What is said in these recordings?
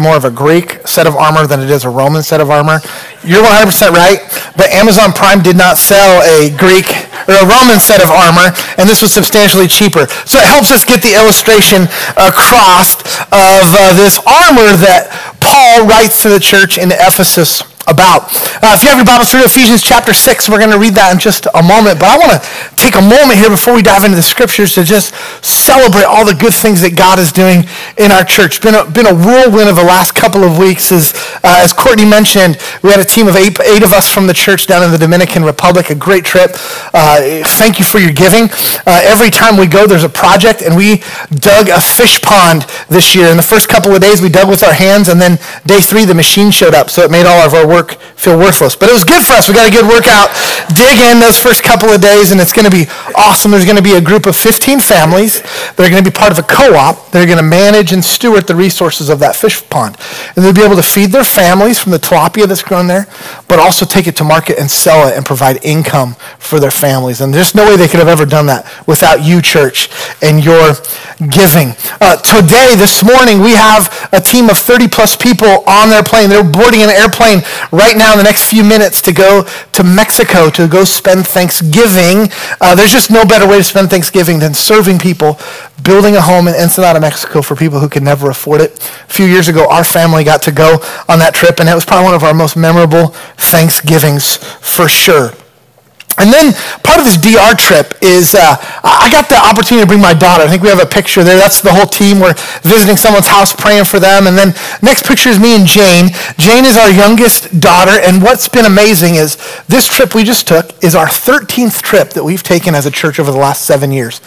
more of a Greek set of armor than it is a Roman set of armor. You're 100% right, but Amazon Prime did not sell a Greek or a Roman set of armor, and this was substantially cheaper. So it helps us get the illustration across of uh, this armor that Paul writes to the church in Ephesus about. Uh, if you have your Bibles through Ephesians chapter 6, we're going to read that in just a moment. But I want to take a moment here before we dive into the scriptures to just celebrate all the good things that God is doing in our church. Been a, been a whirlwind of the last couple of weeks. As, uh, as Courtney mentioned, we had a team of eight, eight of us from the church down in the Dominican Republic, a great trip. Uh, thank you for your giving. Uh, every time we go, there's a project, and we dug a fish pond this year. In the first couple of days, we dug with our hands, and then day three, the machine showed up, so it made all of our work work feel worthless. But it was good for us. We got a good workout. Dig in those first couple of days, and it's going to be awesome. There's going to be a group of 15 families that are going to be part of a co-op. They're going to manage and steward the resources of that fish pond. And they'll be able to feed their families from the tilapia that's grown there, but also take it to market and sell it and provide income for their families. And there's no way they could have ever done that without you, church, and your giving. Uh, today, this morning, we have a team of 30 plus people on their plane. They're boarding an airplane right now in the next few minutes to go to Mexico to go spend Thanksgiving. Uh, there's just no better way to spend Thanksgiving than serving people, building a home in Ensenada, Mexico for people who can never afford it. A few years ago, our family got to go on that trip, and it was probably one of our most memorable Thanksgivings for sure. And then part of this DR trip is uh, I got the opportunity to bring my daughter. I think we have a picture there. That's the whole team. We're visiting someone's house, praying for them. And then next picture is me and Jane. Jane is our youngest daughter. And what's been amazing is this trip we just took is our 13th trip that we've taken as a church over the last seven years.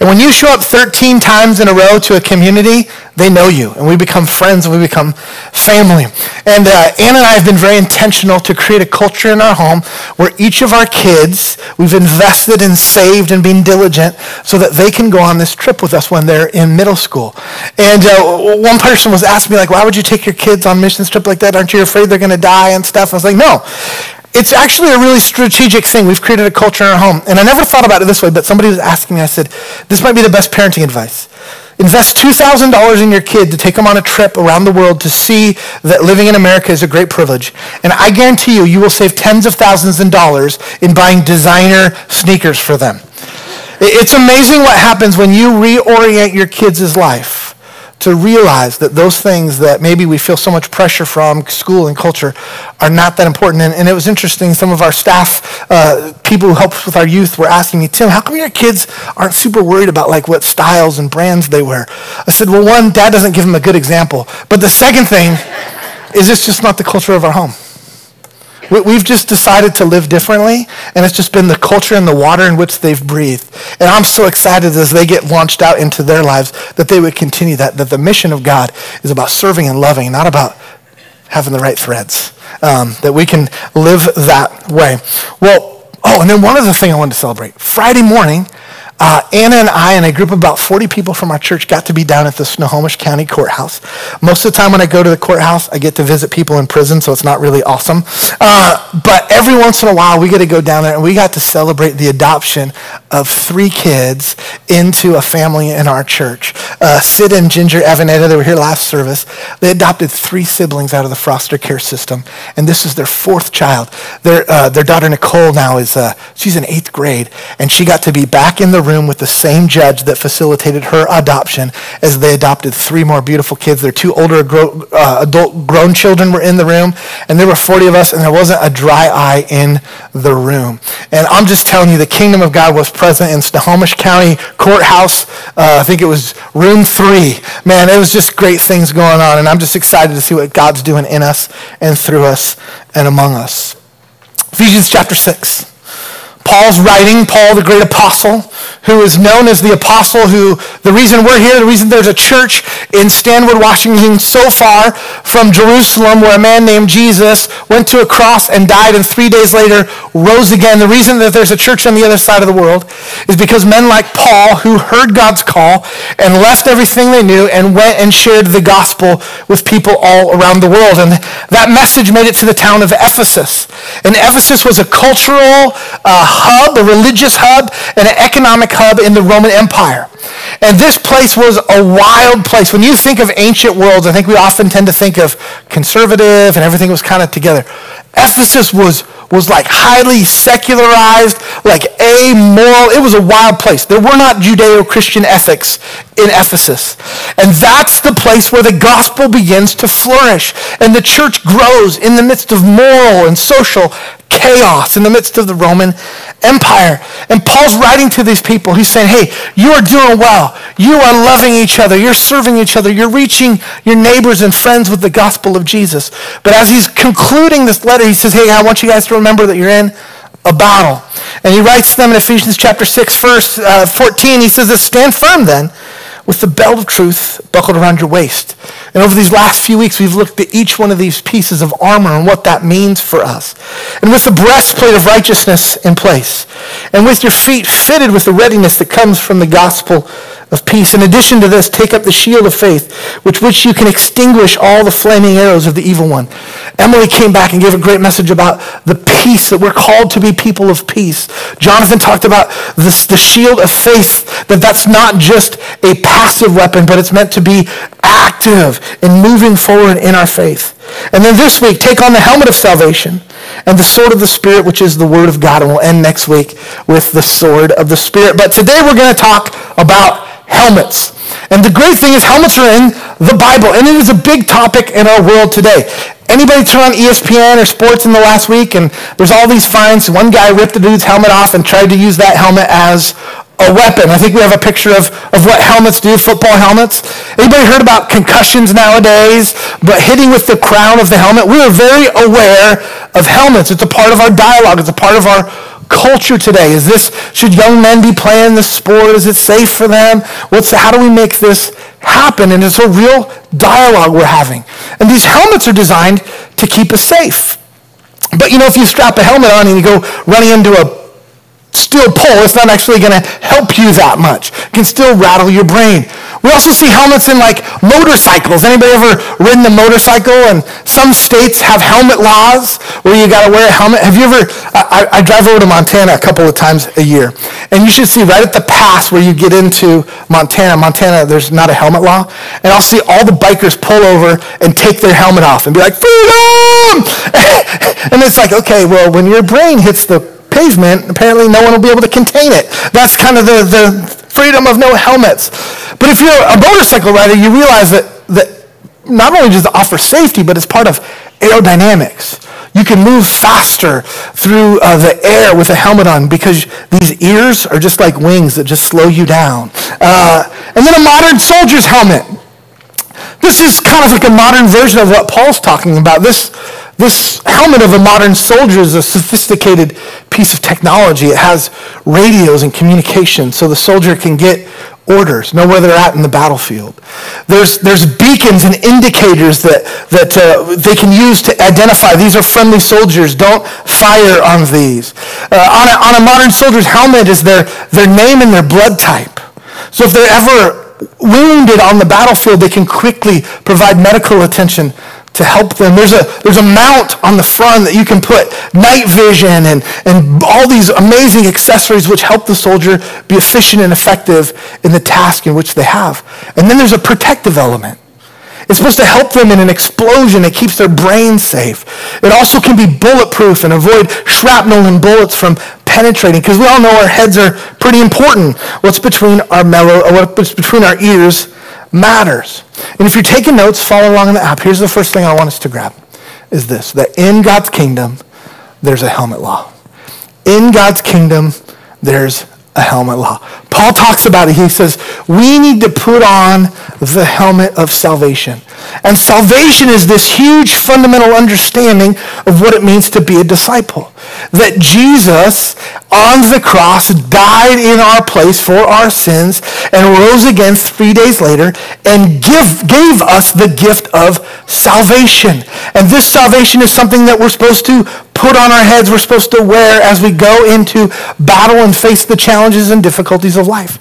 And when you show up 13 times in a row to a community, they know you. And we become friends and we become family. And uh, Ann and I have been very intentional to create a culture in our home where each of our kids kids. We've invested and saved and been diligent so that they can go on this trip with us when they're in middle school. And uh, one person was asking me, like, why would you take your kids on missions trip like that? Aren't you afraid they're going to die and stuff? I was like, no. It's actually a really strategic thing. We've created a culture in our home. And I never thought about it this way, but somebody was asking me, I said, this might be the best parenting advice. Invest $2,000 in your kid to take them on a trip around the world to see that living in America is a great privilege. And I guarantee you, you will save tens of thousands of dollars in buying designer sneakers for them. It's amazing what happens when you reorient your kids' life to realize that those things that maybe we feel so much pressure from school and culture are not that important. And, and it was interesting, some of our staff, uh, people who help with our youth were asking me, Tim, how come your kids aren't super worried about like what styles and brands they wear? I said, well, one, dad doesn't give them a good example. But the second thing is it's just not the culture of our home. We've just decided to live differently, and it's just been the culture and the water in which they've breathed. And I'm so excited as they get launched out into their lives that they would continue that, that the mission of God is about serving and loving, not about having the right threads, um, that we can live that way. Well, oh, and then one other thing I wanted to celebrate. Friday morning, uh, Anna and I and a group of about 40 people from our church got to be down at the Snohomish County Courthouse. Most of the time when I go to the courthouse, I get to visit people in prison, so it's not really awesome. Uh, but every once in a while, we get to go down there and we got to celebrate the adoption of three kids into a family in our church. Uh, Sid and Ginger Evanetta, they were here last service. They adopted three siblings out of the foster care system, and this is their fourth child. Their, uh, their daughter Nicole now is, uh, she's in eighth grade, and she got to be back in the room with the same judge that facilitated her adoption as they adopted three more beautiful kids. Their two older gro- uh, adult grown children were in the room, and there were 40 of us, and there wasn't a dry eye in the room. And I'm just telling you, the kingdom of God was present in Snohomish County Courthouse. Uh, I think it was room three. Man, it was just great things going on, and I'm just excited to see what God's doing in us and through us and among us. Ephesians chapter 6. Paul's writing, Paul, the great apostle, who is known as the apostle who, the reason we're here, the reason there's a church in Stanwood, Washington, so far from Jerusalem, where a man named Jesus went to a cross and died and three days later rose again. The reason that there's a church on the other side of the world is because men like Paul, who heard God's call and left everything they knew and went and shared the gospel with people all around the world. And that message made it to the town of Ephesus. And Ephesus was a cultural, uh, hub, a religious hub, and an economic hub in the Roman Empire. And this place was a wild place. When you think of ancient worlds, I think we often tend to think of conservative and everything was kind of together. Ephesus was, was like highly secularized, like amoral. It was a wild place. There were not Judeo-Christian ethics in Ephesus. And that's the place where the gospel begins to flourish. And the church grows in the midst of moral and social chaos in the midst of the Roman Empire. And Paul's writing to these people. He's saying, hey, you are doing well. You are loving each other. You're serving each other. You're reaching your neighbors and friends with the gospel of Jesus. But as he's concluding this letter, he says, hey, I want you guys to remember that you're in a battle. And he writes to them in Ephesians chapter 6, verse uh, 14. He says, stand firm then with the belt of truth buckled around your waist. And over these last few weeks, we've looked at each one of these pieces of armor and what that means for us. And with the breastplate of righteousness in place, and with your feet fitted with the readiness that comes from the gospel of peace. In addition to this, take up the shield of faith, with which you can extinguish all the flaming arrows of the evil one. Emily came back and gave a great message about the peace, that we're called to be people of peace. Jonathan talked about this, the shield of faith, that that's not just a passive weapon, but it's meant to be active in moving forward in our faith. And then this week, take on the helmet of salvation and the sword of the Spirit, which is the Word of God. And we'll end next week with the sword of the Spirit. But today we're going to talk about helmets. And the great thing is helmets are in the Bible, and it is a big topic in our world today. Anybody turn on ESPN or sports in the last week, and there's all these fines. One guy ripped the dude's helmet off and tried to use that helmet as a weapon. I think we have a picture of, of what helmets do, football helmets. Anybody heard about concussions nowadays, but hitting with the crown of the helmet? We are very aware of helmets. It's a part of our dialogue. It's a part of our culture today? Is this, should young men be playing this sport? Is it safe for them? What's how do we make this happen? And it's a real dialogue we're having. And these helmets are designed to keep us safe. But you know, if you strap a helmet on and you go running into a steel pull. it's not actually going to help you that much. It can still rattle your brain. We also see helmets in like motorcycles. Anybody ever ridden a motorcycle? And some states have helmet laws where you got to wear a helmet. Have you ever, I, I, drive over to Montana a couple of times a year. And you should see right at the pass where you get into Montana, Montana, there's not a helmet law. And I'll see all the bikers pull over and take their helmet off and be like, freedom! and it's like, okay, well, when your brain hits the pavement, apparently no one will be able to contain it. That's kind of the, the freedom of no helmets. But if you're a motorcycle rider, you realize that, that not only does it offer safety, but it's part of aerodynamics. You can move faster through uh, the air with a helmet on because these ears are just like wings that just slow you down. Uh, and then a modern soldier's helmet. This is kind of like a modern version of what Paul's talking about. This this helmet of a modern soldier is a sophisticated piece of technology. It has radios and communication so the soldier can get orders, know where they're at in the battlefield. There's, there's beacons and indicators that, that uh, they can use to identify these are friendly soldiers. Don't fire on these. Uh, on, a, on a modern soldier's helmet is their, their name and their blood type. So if they're ever wounded on the battlefield, they can quickly provide medical attention to help them. There's a, there's a mount on the front that you can put night vision and, and all these amazing accessories which help the soldier be efficient and effective in the task in which they have. And then there's a protective element. It's supposed to help them in an explosion. It keeps their brain safe. It also can be bulletproof and avoid shrapnel and bullets from penetrating because we all know our heads are pretty important. What's between our mellow, what's between our ears matters. And if you're taking notes, follow along in the app. Here's the first thing I want us to grab is this, that in God's kingdom, there's a helmet law. In God's kingdom, there's a helmet law. Paul talks about it. He says, we need to put on the helmet of salvation. And salvation is this huge fundamental understanding of what it means to be a disciple. That Jesus on the cross died in our place for our sins and rose again three days later and give, gave us the gift of salvation. And this salvation is something that we're supposed to put on our heads, we're supposed to wear as we go into battle and face the challenges and difficulties of life.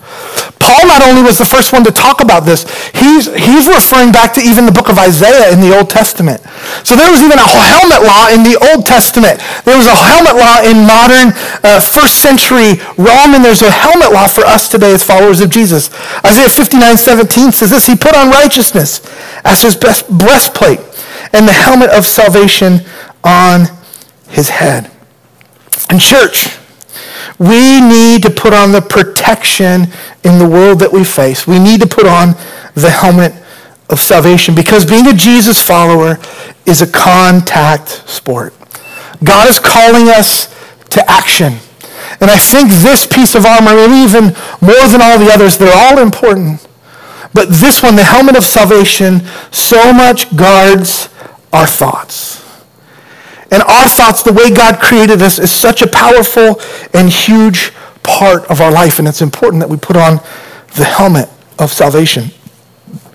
Paul not only was the first one to talk about this, he's, he's referring back to even the book of Isaiah in the Old Testament. So there was even a helmet law in the Old Testament. There was a helmet law in modern uh, first century Rome, and there's a helmet law for us today as followers of Jesus. Isaiah 59, 17 says this, he put on righteousness as his best breastplate and the helmet of salvation on his head. And church, we need to put on the protection in the world that we face. We need to put on the helmet of salvation because being a Jesus follower is a contact sport. God is calling us to action. And I think this piece of armor, maybe even more than all the others, they're all important. But this one, the helmet of salvation, so much guards our thoughts. And our thoughts, the way God created us, is such a powerful and huge part of our life. And it's important that we put on the helmet of salvation.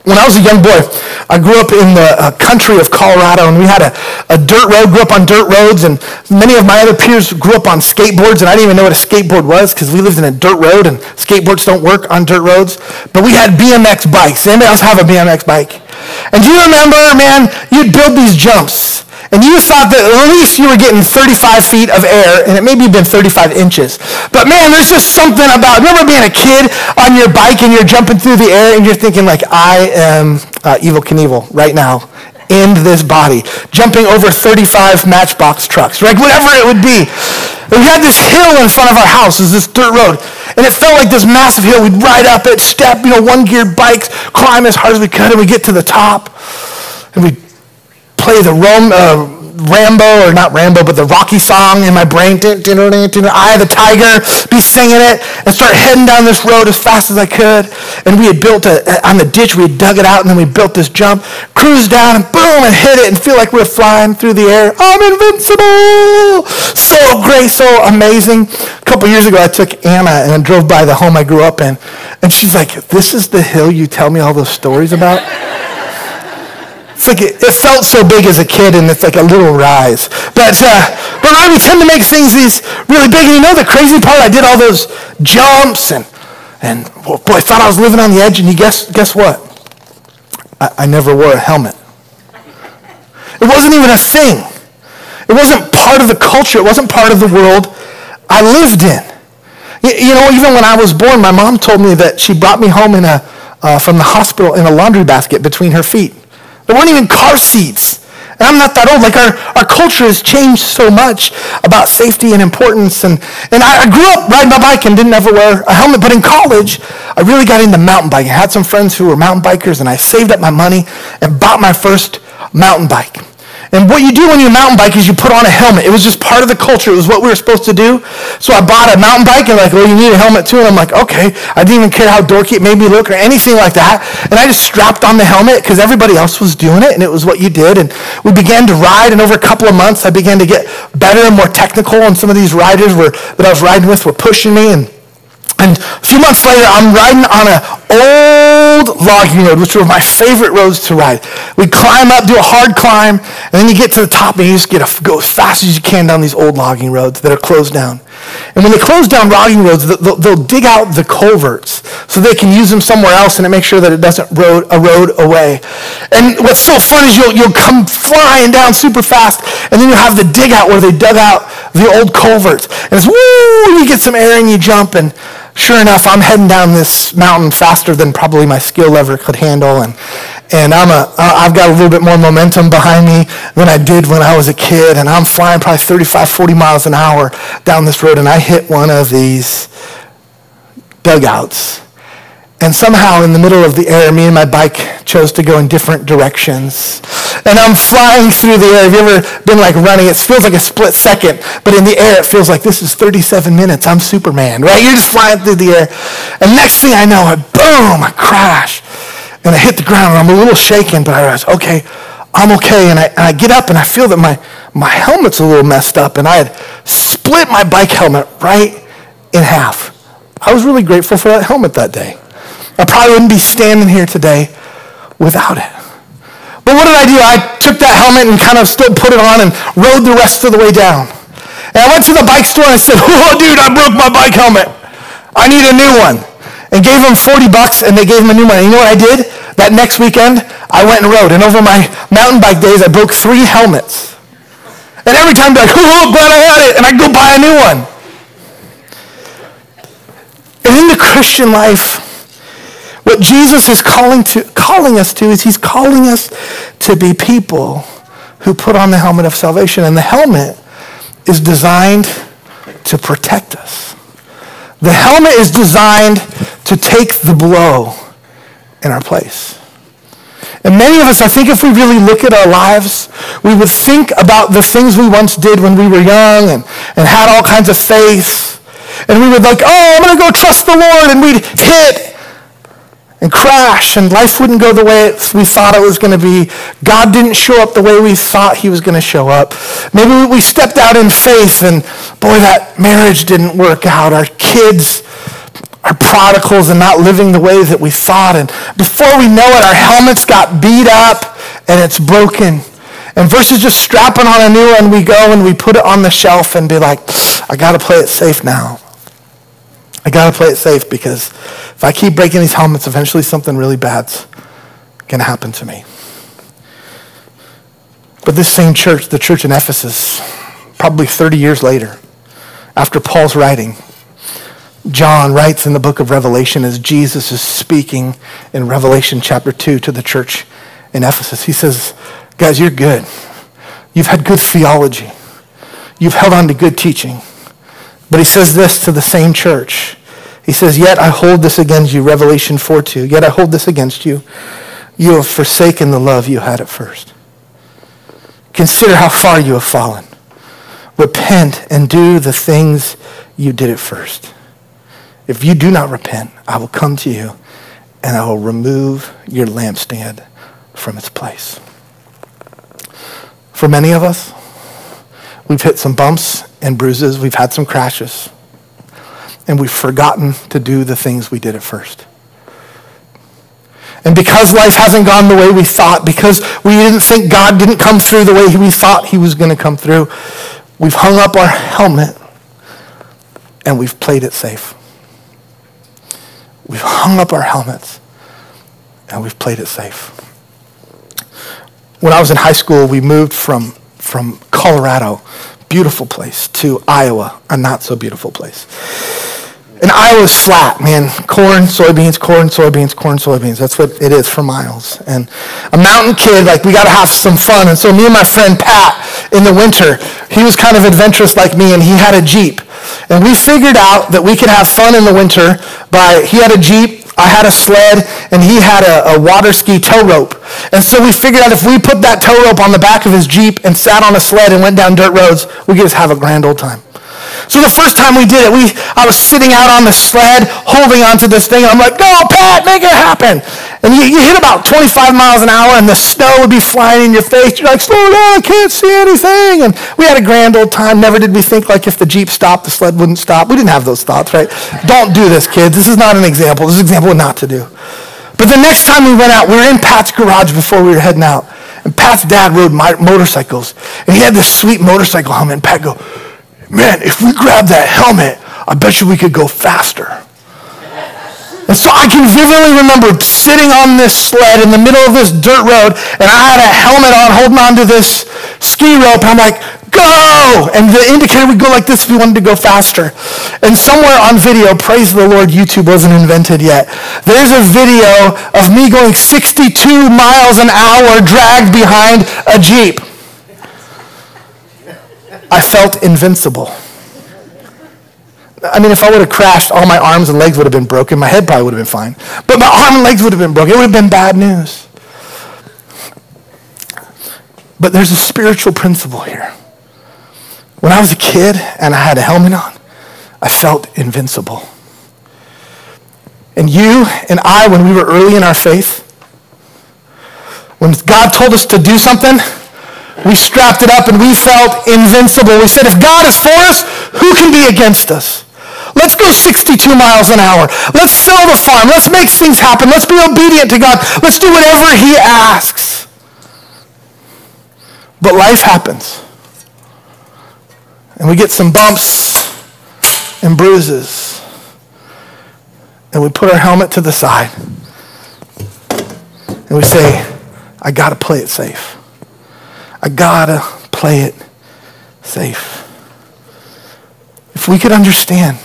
When I was a young boy, I grew up in the uh, country of Colorado, and we had a, a dirt road, grew up on dirt roads, and many of my other peers grew up on skateboards, and I didn't even know what a skateboard was because we lived in a dirt road, and skateboards don't work on dirt roads. But we had BMX bikes. Anybody else have a BMX bike? And do you remember, man, you'd build these jumps. And you thought that at least you were getting 35 feet of air, and it maybe been 35 inches. But man, there's just something about, remember being a kid on your bike and you're jumping through the air and you're thinking like, I am uh, Evel Knievel right now in this body, jumping over 35 matchbox trucks, right? Whatever it would be. We had this hill in front of our house, was this dirt road. And it felt like this massive hill. We'd ride up it, step, you know, one-geared bikes, climb as hard as we could, and we get to the top. And we'd play the Rome, uh, Rambo, or not Rambo, but the Rocky song in my brain. Eye of the Tiger, be singing it, and start heading down this road as fast as I could. And we had built a, on the ditch, we had dug it out, and then we built this jump, cruised down, and boom, and hit it, and feel like we're flying through the air. I'm invincible! So great, so amazing. A couple years ago, I took Anna and I drove by the home I grew up in, and she's like, this is the hill you tell me all those stories about? It's like it, it, felt so big as a kid, and it's like a little rise. But uh, but we tend to make things these really big. And you know the crazy part? I did all those jumps, and and well, boy, I thought I was living on the edge. And you guess guess what? I, I never wore a helmet. It wasn't even a thing. It wasn't part of the culture. It wasn't part of the world I lived in. You, you know, even when I was born, my mom told me that she brought me home in a, uh, from the hospital in a laundry basket between her feet. There weren't even car seats. And I'm not that old. Like our, our culture has changed so much about safety and importance. And, and I, I grew up riding my bike and didn't ever wear a helmet. But in college, I really got into mountain biking. I had some friends who were mountain bikers and I saved up my money and bought my first mountain bike. And what you do when you mountain bike is you put on a helmet. It was just part of the culture. It was what we were supposed to do. So I bought a mountain bike and like, well, you need a helmet too. And I'm like, okay. I didn't even care how dorky it made me look or anything like that. And I just strapped on the helmet because everybody else was doing it and it was what you did. And we began to ride and over a couple of months I began to get better and more technical and some of these riders were, that I was riding with were pushing me and and a few months later, I'm riding on an old logging road, which were my favorite roads to ride. We climb up, do a hard climb, and then you get to the top and you just get a, go as fast as you can down these old logging roads that are closed down. And when they close down logging roads, they'll, they'll dig out the culverts so they can use them somewhere else and it makes sure that it doesn't road, erode away. And what's so fun is you'll, you'll come flying down super fast, and then you have the dig out where they dug out the old culverts. And it's woo, you get some air and you jump and sure enough, I'm heading down this mountain faster than probably my skill lever could handle. And, and I'm a, I've got a little bit more momentum behind me than I did when I was a kid. And I'm flying probably 35, 40 miles an hour down this road. And I hit one of these dugouts. And somehow in the middle of the air, me and my bike chose to go in different directions. And I'm flying through the air. Have you ever been like running? It feels like a split second, but in the air it feels like this is 37 minutes. I'm Superman, right? You're just flying through the air. And next thing I know, I boom, I crash. And I hit the ground and I'm a little shaken, but I realize, okay, I'm okay. And I, and I get up and I feel that my, my helmet's a little messed up and I had split my bike helmet right in half. I was really grateful for that helmet that day. I probably wouldn't be standing here today without it. But what did I do? I took that helmet and kind of still put it on and rode the rest of the way down. And I went to the bike store and I said, oh, dude, I broke my bike helmet. I need a new one. and gave them 40 bucks and they gave him a new one. And you know what I did? That next weekend, I went and rode. And over my mountain bike days, I broke three helmets. And every time, be like, oh, glad I had it. And I'd go buy a new one. And in the Christian life, what Jesus is calling, to, calling us to is he's calling us to be people who put on the helmet of salvation. And the helmet is designed to protect us. The helmet is designed to take the blow in our place. And many of us, I think if we really look at our lives, we would think about the things we once did when we were young and, and had all kinds of faith. And we would like, oh, I'm going to go trust the Lord. And we'd hit and crash, and life wouldn't go the way we thought it was going to be. God didn't show up the way we thought he was going to show up. Maybe we stepped out in faith, and boy, that marriage didn't work out. Our kids are prodigals and not living the way that we thought. And before we know it, our helmets got beat up, and it's broken. And versus just strapping on a new one, we go and we put it on the shelf and be like, I got to play it safe now. I got to play it safe because if I keep breaking these helmets, eventually something really bad's going to happen to me. But this same church, the church in Ephesus, probably 30 years later, after Paul's writing, John writes in the book of Revelation as Jesus is speaking in Revelation chapter 2 to the church in Ephesus. He says, Guys, you're good. You've had good theology. You've held on to good teaching. But he says this to the same church. He says, Yet I hold this against you, Revelation 4 2. Yet I hold this against you. You have forsaken the love you had at first. Consider how far you have fallen. Repent and do the things you did at first. If you do not repent, I will come to you and I will remove your lampstand from its place. For many of us, we've hit some bumps and bruises. We've had some crashes. And we've forgotten to do the things we did at first. And because life hasn't gone the way we thought, because we didn't think God didn't come through the way we thought he was going to come through, we've hung up our helmet and we've played it safe. We've hung up our helmets and we've played it safe. When I was in high school, we moved from, from Colorado beautiful place to Iowa, a not so beautiful place. And Iowa's flat, man. Corn, soybeans, corn, soybeans, corn, soybeans. That's what it is for miles. And a mountain kid, like, we got to have some fun. And so me and my friend Pat, in the winter, he was kind of adventurous like me, and he had a Jeep. And we figured out that we could have fun in the winter by, he had a Jeep, I had a sled, and he had a, a, water ski tow rope. And so we figured out if we put that tow rope on the back of his Jeep and sat on a sled and went down dirt roads, we could just have a grand old time. So the first time we did it, we, I was sitting out on the sled holding onto this thing. And I'm like, go, Pat, make it happen. And you, you hit about 25 miles an hour and the snow would be flying in your face. You're like, slow down, I can't see anything. And we had a grand old time. Never did we think like if the Jeep stopped, the sled wouldn't stop. We didn't have those thoughts, right? Don't do this, kids. This is not an example. This is an example of not to do. But the next time we went out, we were in Pat's garage before we were heading out. And Pat's dad rode motorcycles. And he had this sweet motorcycle helmet. And Pat go, man, if we grab that helmet, I bet you we could go faster. And so I can vividly remember sitting on this sled in the middle of this dirt road, and I had a helmet on holding onto this ski rope, and I'm like, go! And the indicator would go like this if you wanted to go faster. And somewhere on video, praise the Lord, YouTube wasn't invented yet. There's a video of me going 62 miles an hour dragged behind a Jeep. I felt invincible. I mean, if I would have crashed, all my arms and legs would have been broken. My head probably would have been fine. But my arm and legs would have been broken. It would have been bad news. But there's a spiritual principle here. When I was a kid and I had a helmet on, I felt invincible. And you and I, when we were early in our faith, when God told us to do something, we strapped it up and we felt invincible. We said, if God is for us, who can be against us? Let's go 62 miles an hour. Let's sell the farm. Let's make things happen. Let's be obedient to God. Let's do whatever he asks. But life happens. And we get some bumps and bruises. and we put our helmet to the side and we say, I got to play it safe. I got to play it safe. If we could understand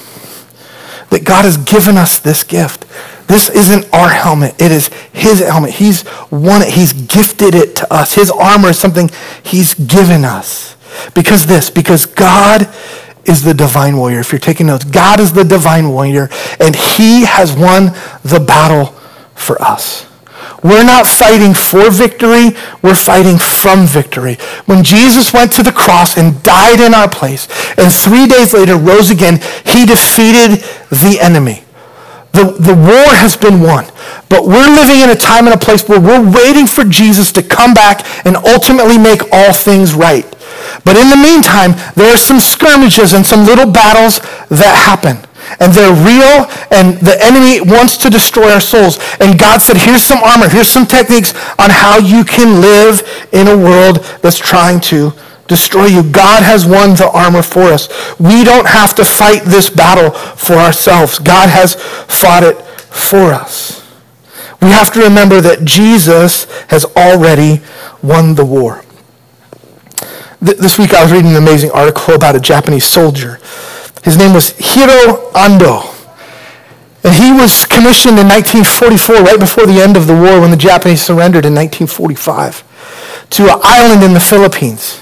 that God has given us this gift, this isn't our helmet. It is his helmet. He's won it. He's gifted it to us. His armor is something he's given us. Because this, because God is the divine warrior. If you're taking notes, God is the divine warrior, and he has won the battle for us. We're not fighting for victory, we're fighting from victory. When Jesus went to the cross and died in our place, and three days later rose again, he defeated the enemy. The, the war has been won. But we're living in a time and a place where we're waiting for Jesus to come back and ultimately make all things right. But in the meantime, there are some skirmishes and some little battles that happen. And they're real, and the enemy wants to destroy our souls. And God said, here's some armor, here's some techniques on how you can live in a world that's trying to destroy you. God has won the armor for us. We don't have to fight this battle for ourselves. God has fought it for us. We have to remember that Jesus has already won the war. This week I was reading an amazing article about a Japanese soldier. His name was Hiro Onoda. And he was commissioned in 1944, right before the end of the war when the Japanese surrendered in 1945, to an island in the Philippines.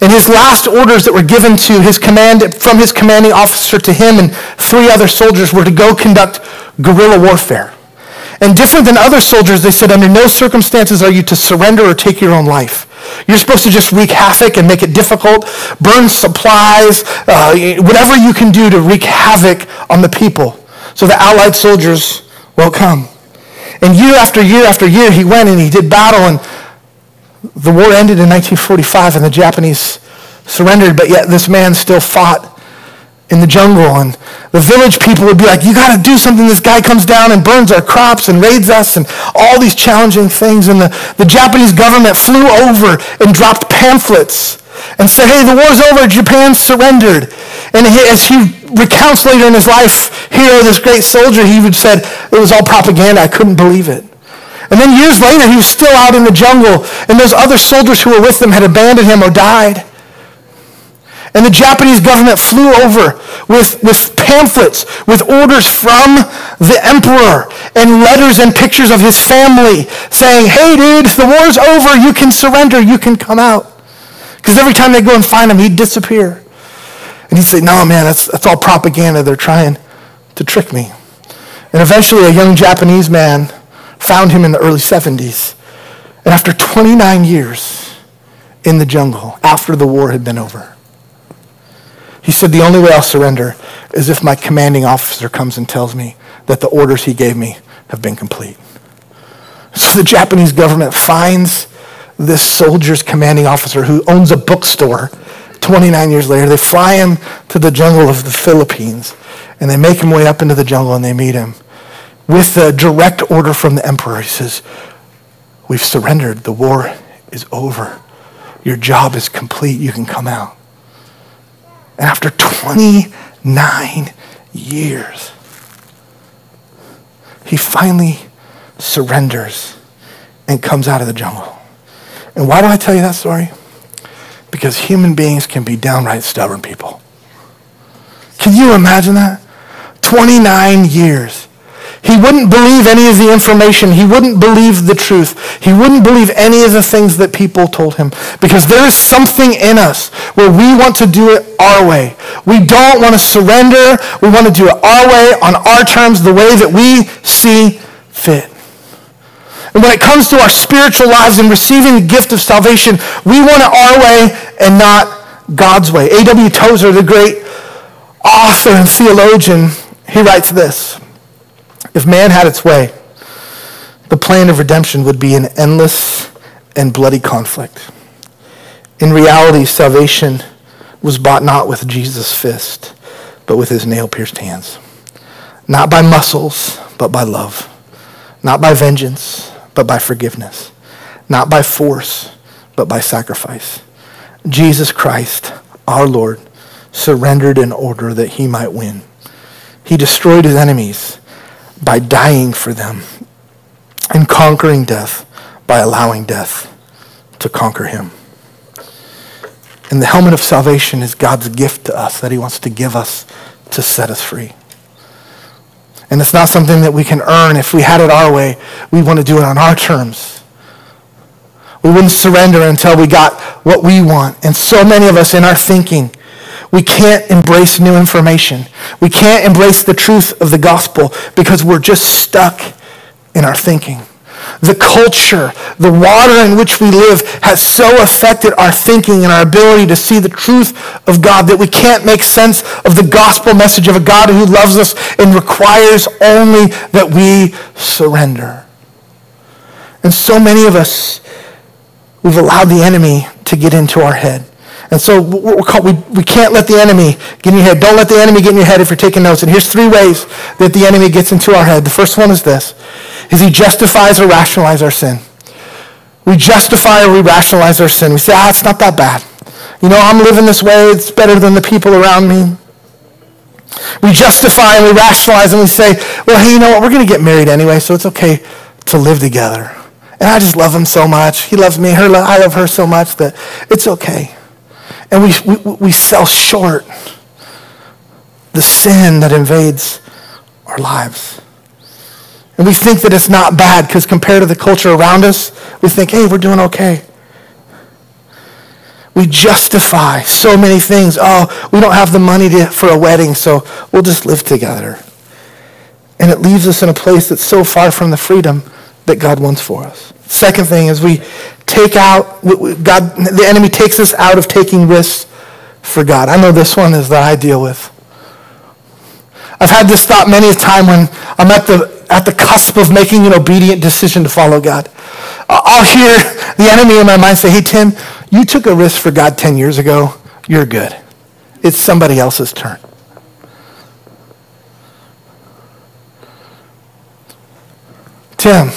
And his last orders that were given to his command, from his commanding officer to him and three other soldiers were to go conduct guerrilla warfare. And different than other soldiers, they said, under no circumstances are you to surrender or take your own life. You're supposed to just wreak havoc and make it difficult, burn supplies, uh, whatever you can do to wreak havoc on the people so the Allied soldiers will come. And year after year after year, he went and he did battle, and the war ended in 1945 and the Japanese surrendered, but yet this man still fought in the jungle. And the village people would be like, you got to do something. This guy comes down and burns our crops and raids us and all these challenging things. And the, the Japanese government flew over and dropped pamphlets and said, hey, the war's over. Japan surrendered. And he, as he recounts later in his life, Hiro, this great soldier, he would said, it was all propaganda. I couldn't believe it. And then years later, he was still out in the jungle, and those other soldiers who were with him had abandoned him or died. And the Japanese government flew over with, with pamphlets, with orders from the emperor, and letters and pictures of his family saying, hey, dude, the war's over. You can surrender. You can come out. Because every time they go and find him, he'd disappear. And he'd say, no, man, that's, that's all propaganda. They're trying to trick me. And eventually, a young Japanese man found him in the early 70s. And after 29 years in the jungle, after the war had been over, he said, The only way I'll surrender is if my commanding officer comes and tells me that the orders he gave me have been complete. So the Japanese government finds this soldier's commanding officer who owns a bookstore 29 years later. They fly him to the jungle of the Philippines and they make him way up into the jungle and they meet him with a direct order from the emperor. He says, We've surrendered. The war is over. Your job is complete. You can come out. And after 29 years, he finally surrenders and comes out of the jungle. And why do I tell you that story? Because human beings can be downright stubborn people. Can you imagine that? 29 years. He wouldn't believe any of the information. He wouldn't believe the truth. He wouldn't believe any of the things that people told him. Because there is something in us where we want to do it our way. We don't want to surrender. We want to do it our way, on our terms, the way that we see fit. And when it comes to our spiritual lives and receiving the gift of salvation, we want it our way and not God's way. A.W. Tozer, the great author and theologian, he writes this. If man had its way, the plan of redemption would be an endless and bloody conflict. In reality, salvation was bought not with Jesus' fist, but with his nail pierced hands. Not by muscles, but by love. Not by vengeance, but by forgiveness. Not by force, but by sacrifice. Jesus Christ, our Lord, surrendered in order that he might win. He destroyed his enemies by dying for them and conquering death by allowing death to conquer him. And the helmet of salvation is God's gift to us that he wants to give us to set us free. And it's not something that we can earn. If we had it our way, we want to do it on our terms. We wouldn't surrender until we got what we want. And so many of us in our thinking, we can't embrace new information. We can't embrace the truth of the gospel because we're just stuck in our thinking. The culture, the water in which we live has so affected our thinking and our ability to see the truth of God that we can't make sense of the gospel message of a God who loves us and requires only that we surrender. And so many of us, we've allowed the enemy to get into our head. And so called, we, we can't let the enemy get in your head. Don't let the enemy get in your head if you're taking notes. And here's three ways that the enemy gets into our head. The first one is this, is he justifies or rationalizes our sin. We justify or we rationalize our sin. We say, ah, it's not that bad. You know, I'm living this way. It's better than the people around me. We justify and we rationalize and we say, well, hey, you know what? We're going to get married anyway, so it's okay to live together. And I just love him so much. He loves me. Her, I love her so much that it's okay. And we, we, we sell short the sin that invades our lives. And we think that it's not bad because compared to the culture around us, we think, hey, we're doing okay. We justify so many things. Oh, we don't have the money to, for a wedding, so we'll just live together. And it leaves us in a place that's so far from the freedom that God wants for us. Second thing is we take out, God, the enemy takes us out of taking risks for God. I know this one is that I deal with. I've had this thought many a time when I'm at the, at the cusp of making an obedient decision to follow God. I'll hear the enemy in my mind say, hey, Tim, you took a risk for God 10 years ago. You're good. It's somebody else's turn. Tim,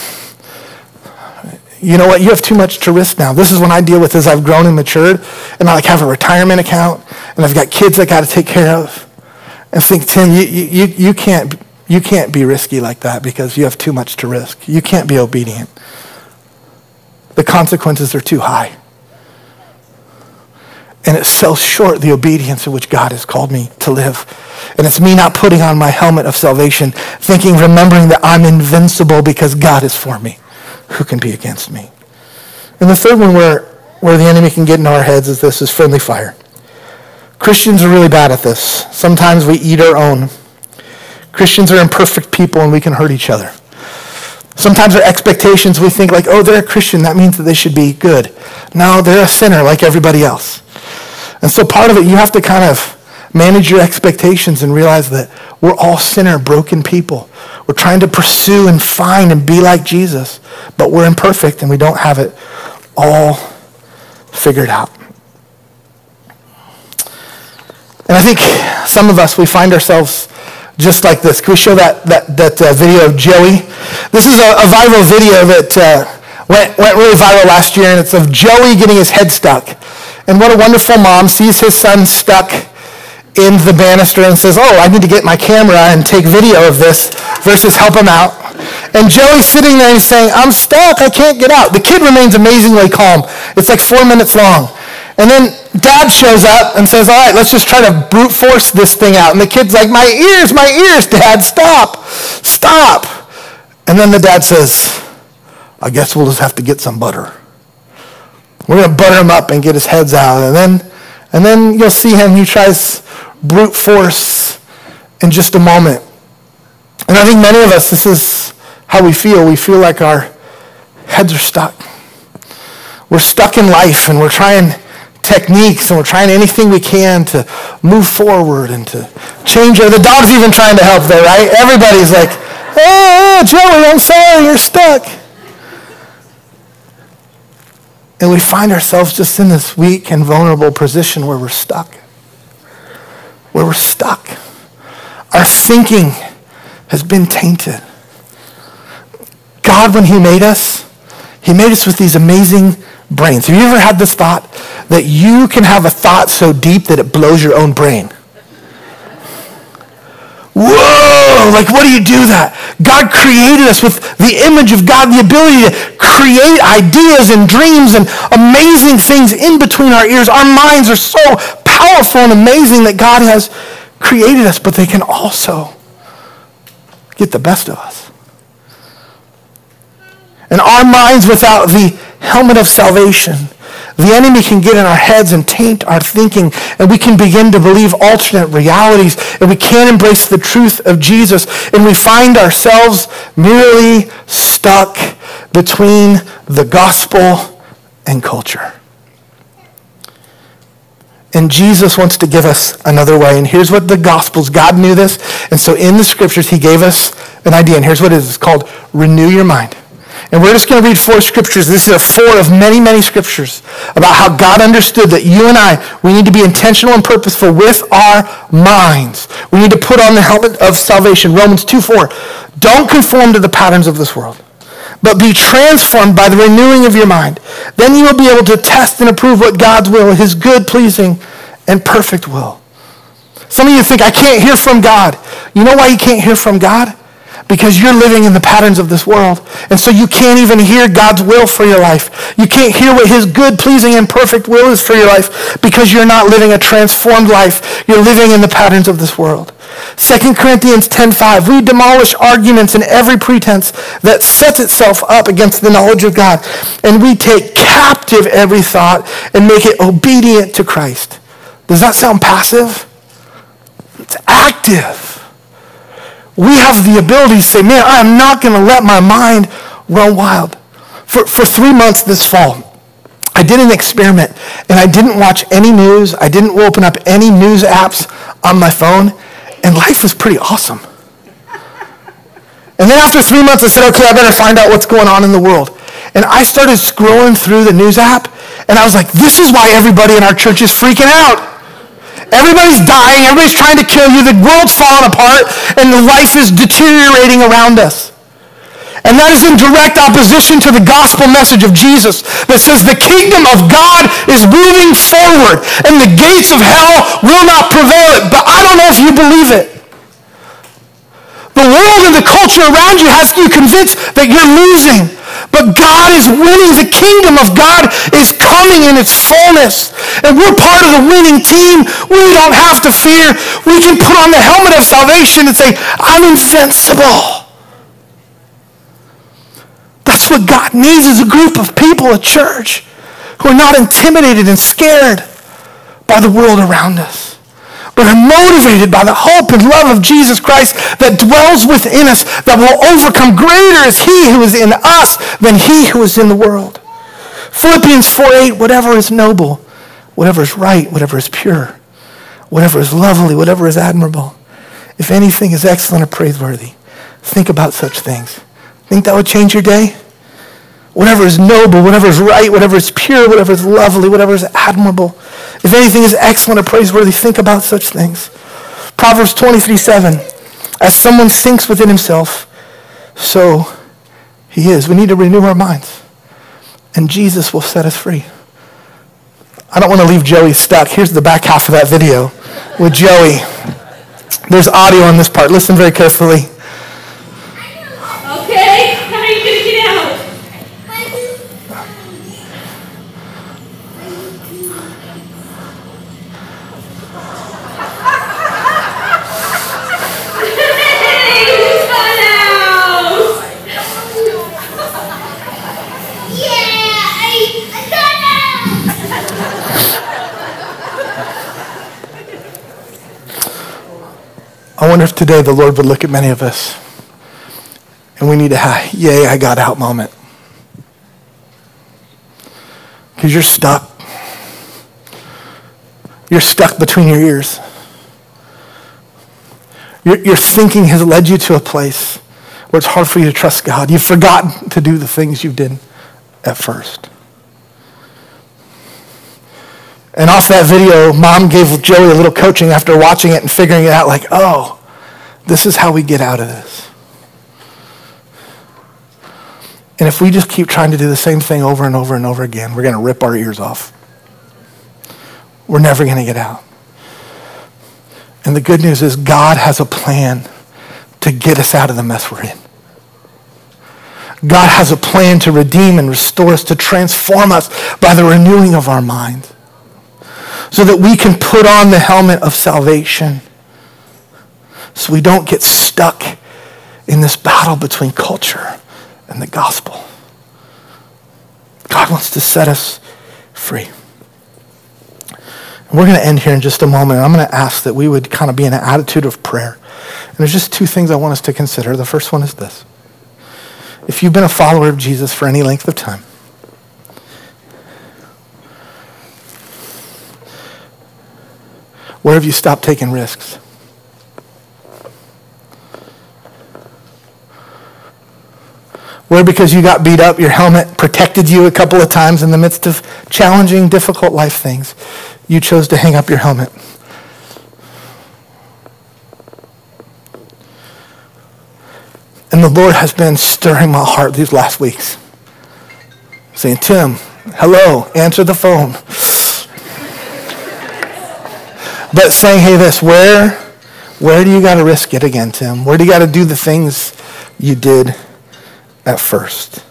you know what, you have too much to risk now. This is when I deal with as I've grown and matured, and I like have a retirement account, and I've got kids I got to take care of. And think, Tim, you, you, you, can't, you can't be risky like that because you have too much to risk. You can't be obedient. The consequences are too high. And it sells short the obedience in which God has called me to live. And it's me not putting on my helmet of salvation, thinking, remembering that I'm invincible because God is for me who can be against me? And the third one where, where the enemy can get into our heads is this, is friendly fire. Christians are really bad at this. Sometimes we eat our own. Christians are imperfect people and we can hurt each other. Sometimes our expectations, we think like, oh, they're a Christian. That means that they should be good. No, they're a sinner like everybody else. And so part of it, you have to kind of manage your expectations and realize that we're all sinner, broken people. We're trying to pursue and find and be like Jesus, but we're imperfect and we don't have it all figured out. And I think some of us, we find ourselves just like this. Can we show that, that, that uh, video of Joey? This is a, a viral video that uh, went, went really viral last year, and it's of Joey getting his head stuck. And what a wonderful mom sees his son stuck in the banister and says, oh, I need to get my camera and take video of this versus help him out. And Joey's sitting there and saying, I'm stuck. I can't get out. The kid remains amazingly calm. It's like four minutes long. And then dad shows up and says, all right, let's just try to brute force this thing out. And the kid's like, my ears, my ears, dad, stop, stop. And then the dad says, I guess we'll just have to get some butter. We're going to butter him up and get his heads out. And then, and then you'll see him, he tries brute force in just a moment. And I think many of us, this is how we feel. We feel like our heads are stuck. We're stuck in life and we're trying techniques and we're trying anything we can to move forward and to change. The dog's even trying to help there, right? Everybody's like, oh, oh Joey, I'm sorry, you're stuck. And we find ourselves just in this weak and vulnerable position where we're stuck where we're stuck. Our thinking has been tainted. God, when he made us, he made us with these amazing brains. Have you ever had this thought that you can have a thought so deep that it blows your own brain? Whoa! Like what do you do that? God created us with the image of God, the ability to create ideas and dreams and amazing things in between our ears. Our minds are so powerful and amazing that God has created us, but they can also get the best of us. And our minds without the helmet of salvation the enemy can get in our heads and taint our thinking, and we can begin to believe alternate realities, and we can't embrace the truth of Jesus, and we find ourselves merely stuck between the gospel and culture. And Jesus wants to give us another way. And here's what the Gospels, God knew this. And so in the scriptures, he gave us an idea. And here's what it is. It's called renew your mind. And we're just going to read four scriptures. This is a four of many, many scriptures about how God understood that you and I, we need to be intentional and purposeful with our minds. We need to put on the helmet of salvation. Romans 2 4. Don't conform to the patterns of this world, but be transformed by the renewing of your mind. Then you will be able to test and approve what God's will, his good, pleasing, and perfect will. Some of you think, I can't hear from God. You know why you can't hear from God? Because you're living in the patterns of this world. And so you can't even hear God's will for your life. You can't hear what his good, pleasing, and perfect will is for your life because you're not living a transformed life. You're living in the patterns of this world. 2 Corinthians 10.5, we demolish arguments and every pretense that sets itself up against the knowledge of God. And we take captive every thought and make it obedient to Christ. Does that sound passive? It's active we have the ability to say, man, I'm not going to let my mind run wild. For, for three months this fall, I did an experiment and I didn't watch any news. I didn't open up any news apps on my phone, and life was pretty awesome. And then after three months, I said, okay, I better find out what's going on in the world. And I started scrolling through the news app, and I was like, this is why everybody in our church is freaking out. Everybody's dying. Everybody's trying to kill you. The world's falling apart, and the life is deteriorating around us. And that is in direct opposition to the gospel message of Jesus that says the kingdom of God is moving forward and the gates of hell will not prevail. But I don't know if you believe it. The world and the culture around you has you convinced that you're losing. But God is winning. The kingdom of God is coming in its fullness. And we're part of the winning team. We don't have to fear. We can put on the helmet of salvation and say, I'm invincible. That's what God needs is a group of people, a church, who are not intimidated and scared by the world around us but are motivated by the hope and love of Jesus Christ that dwells within us, that will overcome. Greater is he who is in us than he who is in the world. Philippians 4.8, whatever is noble, whatever is right, whatever is pure, whatever is lovely, whatever is admirable, if anything is excellent or praiseworthy, think about such things. Think that would change your day? Whatever is noble, whatever is right, whatever is pure, whatever is lovely, whatever is admirable, if anything is excellent or praiseworthy, think about such things. Proverbs 23 7. As someone thinks within himself, so he is. We need to renew our minds. And Jesus will set us free. I don't want to leave Joey stuck. Here's the back half of that video with Joey. There's audio on this part. Listen very carefully. I wonder if today the Lord would look at many of us and we need a yay, I got out moment. Because you're stuck. You're stuck between your ears. Your, your thinking has led you to a place where it's hard for you to trust God. You've forgotten to do the things you did at first. And off that video, mom gave Joey a little coaching after watching it and figuring it out like, oh, this is how we get out of this. And if we just keep trying to do the same thing over and over and over again, we're going to rip our ears off. We're never going to get out. And the good news is God has a plan to get us out of the mess we're in. God has a plan to redeem and restore us, to transform us by the renewing of our mind, so that we can put on the helmet of salvation, so we don't get stuck in this battle between culture and the gospel. God wants to set us free. And we're going to end here in just a moment. I'm going to ask that we would kind of be in an attitude of prayer. And there's just two things I want us to consider. The first one is this. If you've been a follower of Jesus for any length of time, where have you stopped taking risks? Where, because you got beat up, your helmet protected you a couple of times in the midst of challenging, difficult life things, you chose to hang up your helmet. And the Lord has been stirring my heart these last weeks, saying, Tim, hello, answer the phone. But saying, hey, this, where, where do you got to risk it again, Tim? Where do you got to do the things you did at first?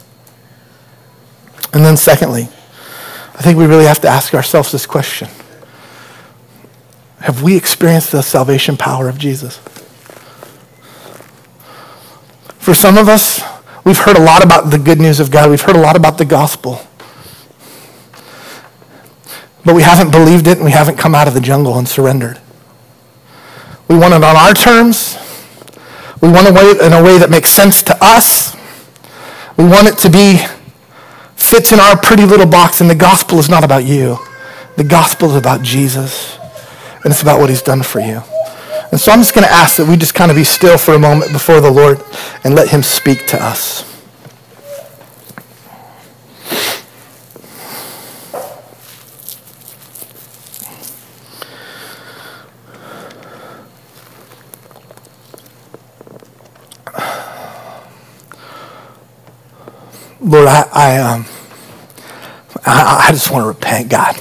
And then secondly, I think we really have to ask ourselves this question. Have we experienced the salvation power of Jesus? For some of us, we've heard a lot about the good news of God. We've heard a lot about the gospel. But we haven't believed it and we haven't come out of the jungle and surrendered. We want it on our terms. We want it in a way that makes sense to us. We want it to be fits in our pretty little box and the gospel is not about you. The gospel is about Jesus and it's about what he's done for you. And so I'm just going to ask that we just kind of be still for a moment before the Lord and let him speak to us. Lord, I, I, um, I, I just want to repent, God.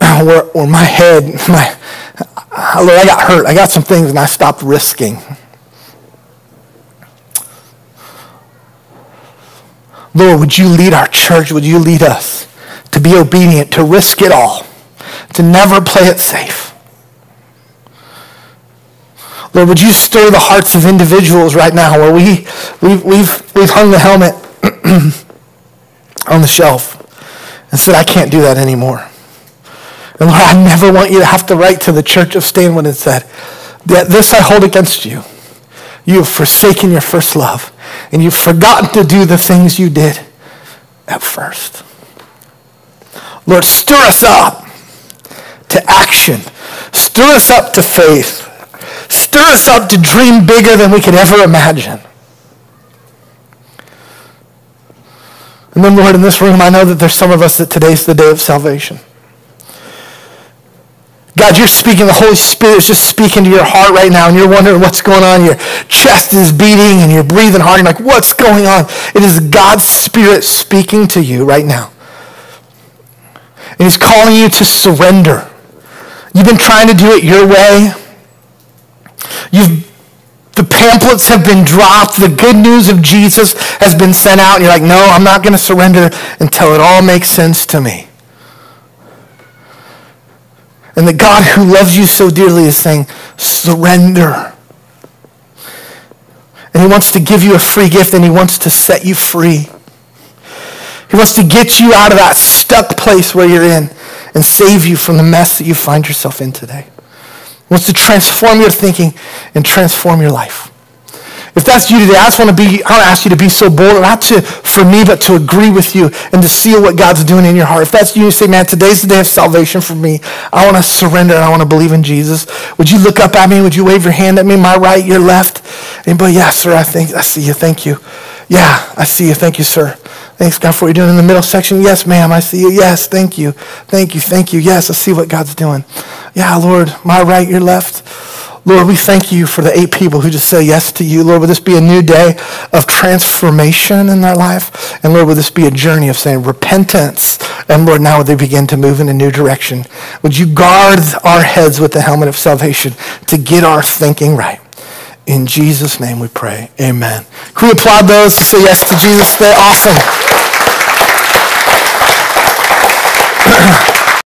where, where my head, my, Lord, I got hurt. I got some things and I stopped risking. Lord, would you lead our church? Would you lead us to be obedient, to risk it all, to never play it safe? Lord, would you stir the hearts of individuals right now where we, we've, we've, we've hung the helmet on the shelf and said, I can't do that anymore. And Lord, I never want you to have to write to the church of Stanwood and said, that this I hold against you. You have forsaken your first love, and you've forgotten to do the things you did at first. Lord, stir us up to action. Stir us up to faith. Stir us up to dream bigger than we could ever imagine. And then, Lord, in this room, I know that there's some of us that today's the day of salvation. God, you're speaking, the Holy Spirit is just speaking to your heart right now, and you're wondering what's going on. Your chest is beating, and you're breathing hard. You're like, what's going on? It is God's Spirit speaking to you right now. And he's calling you to surrender. You've been trying to do it your way. You've, the pamphlets have been dropped. The good news of Jesus has been sent out. And you're like, no, I'm not going to surrender until it all makes sense to me. And the God who loves you so dearly is saying, surrender. And he wants to give you a free gift and he wants to set you free. He wants to get you out of that stuck place where you're in and save you from the mess that you find yourself in today. Wants to transform your thinking and transform your life. If that's you today, I just want to be, I want to ask you to be so bold, not to, for me, but to agree with you and to seal what God's doing in your heart. If that's you, you say, man, today's the day of salvation for me. I want to surrender and I want to believe in Jesus. Would you look up at me? Would you wave your hand at me? My right, your left? Anybody? yeah, sir, I think, I see you. Thank you. Yeah, I see you. Thank you, sir. Thanks, God, for what you're doing in the middle section. Yes, ma'am, I see you. Yes, thank you. Thank you, thank you. Yes, I see what God's doing. Yeah, Lord, my right, your left. Lord, we thank you for the eight people who just say yes to you. Lord, would this be a new day of transformation in their life? And Lord, would this be a journey of saying repentance? And Lord, now would they begin to move in a new direction? Would you guard our heads with the helmet of salvation to get our thinking right? In Jesus' name we pray. Amen. Can we applaud those who say yes to Jesus They're Awesome.